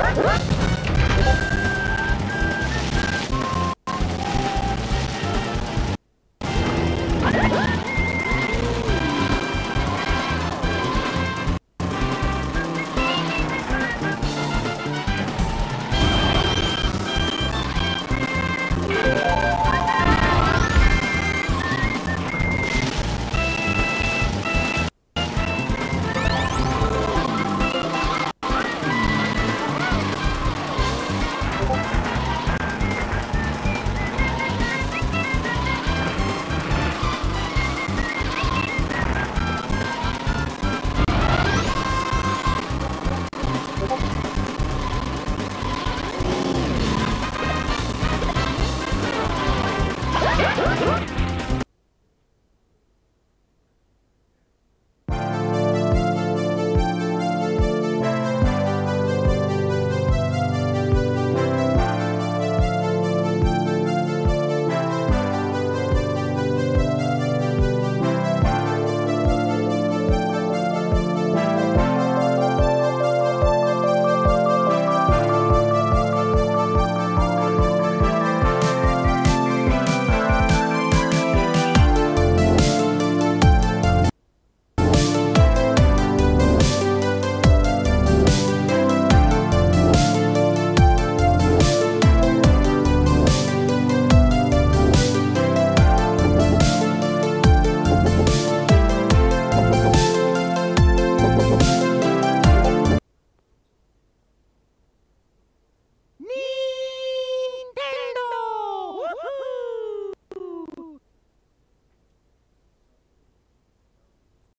What?